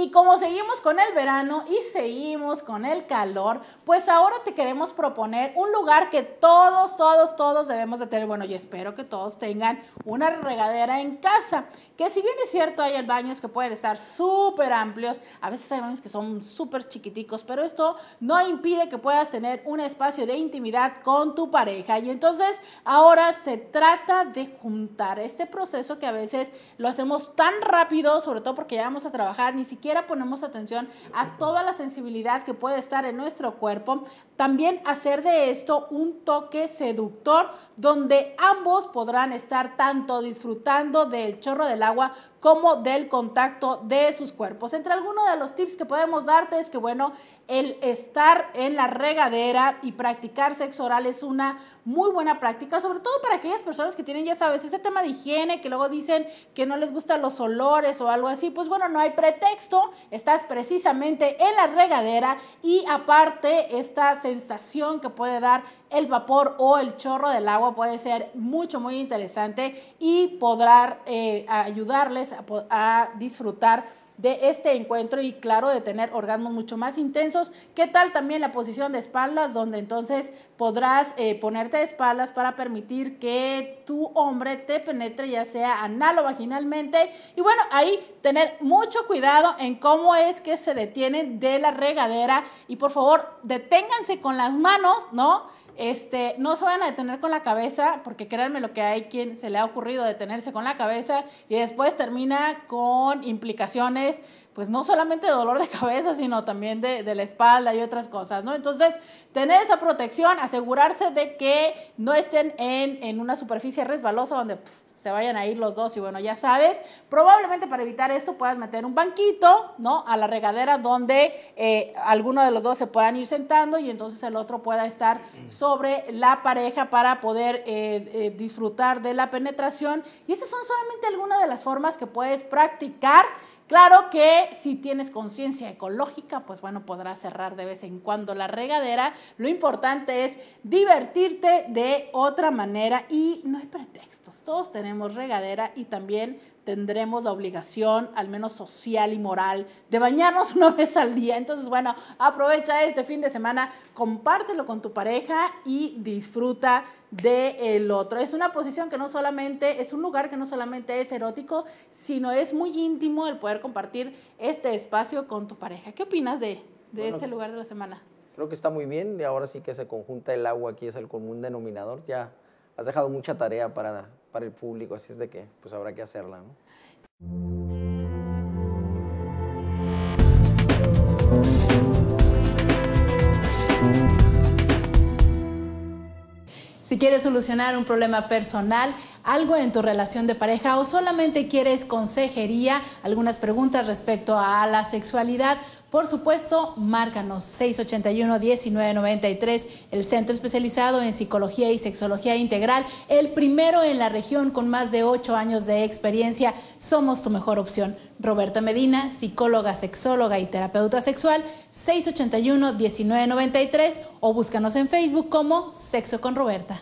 Y como seguimos con el verano y seguimos con el calor, pues ahora te queremos proponer un lugar que todos, todos, todos debemos de tener. Bueno, yo espero que todos tengan una regadera en casa, que si bien es cierto hay baños que pueden estar súper amplios, a veces hay baños que son súper chiquiticos, pero esto no impide que puedas tener un espacio de intimidad con tu pareja. Y entonces ahora se trata de juntar este proceso que a veces lo hacemos tan rápido, sobre todo porque ya vamos a trabajar, ni siquiera ponemos atención a toda la sensibilidad que puede estar en nuestro cuerpo. También hacer de esto un toque seductor donde ambos podrán estar tanto disfrutando del chorro del agua como del contacto de sus cuerpos. Entre algunos de los tips que podemos darte es que, bueno, el estar en la regadera y practicar sexo oral es una muy buena práctica, sobre todo para aquellas personas que tienen, ya sabes, ese tema de higiene, que luego dicen que no les gustan los olores o algo así, pues bueno, no hay pretexto, estás precisamente en la regadera y aparte esta sensación que puede dar el vapor o el chorro del agua puede ser mucho, muy interesante y podrá eh, ayudarles a, a disfrutar de este encuentro y claro, de tener orgasmos mucho más intensos. ¿Qué tal también la posición de espaldas, donde entonces podrás eh, ponerte de espaldas para permitir que tu hombre te penetre ya sea anal o vaginalmente? Y bueno, ahí tener mucho cuidado en cómo es que se detienen de la regadera y por favor deténganse con las manos, ¿no? Este, no se vayan a detener con la cabeza, porque créanme lo que hay quien se le ha ocurrido detenerse con la cabeza y después termina con implicaciones, pues no solamente de dolor de cabeza, sino también de, la espalda y otras cosas, ¿no? Entonces, tener esa protección, asegurarse de que no estén en, en una superficie resbalosa donde se vayan a ir los dos y bueno, ya sabes, probablemente para evitar esto puedas meter un banquito, ¿no? A la regadera donde eh, alguno de los dos se puedan ir sentando y entonces el otro pueda estar sobre la pareja para poder eh, eh, disfrutar de la penetración. Y esas son solamente algunas de las formas que puedes practicar Claro que si tienes conciencia ecológica, pues bueno, podrás cerrar de vez en cuando la regadera. Lo importante es divertirte de otra manera y no hay pretextos. Todos tenemos regadera y también tendremos la obligación, al menos social y moral, de bañarnos una vez al día. Entonces, bueno, aprovecha este fin de semana, compártelo con tu pareja y disfruta del otro. Es una posición que no solamente, es un lugar que no solamente es erótico, sino es muy íntimo el poder compartir este espacio con tu pareja. ¿Qué opinas de, este lugar de la semana? Creo que está muy bien y ahora sí que se conjunta el agua aquí, es el común denominador. Ya has dejado mucha tarea para, para el público, así es de que pues habrá que hacerla. Si quieres solucionar un problema personal, algo en tu relación de pareja o solamente quieres consejería, algunas preguntas respecto a la sexualidad, por supuesto, márcanos 681-1993, el centro especializado en psicología y sexología integral, el primero en la región con más de 8 años de experiencia. Somos tu mejor opción. Roberta Medina, psicóloga, sexóloga y terapeuta sexual, 681-1993 o búscanos en Facebook como Sexo con Roberta.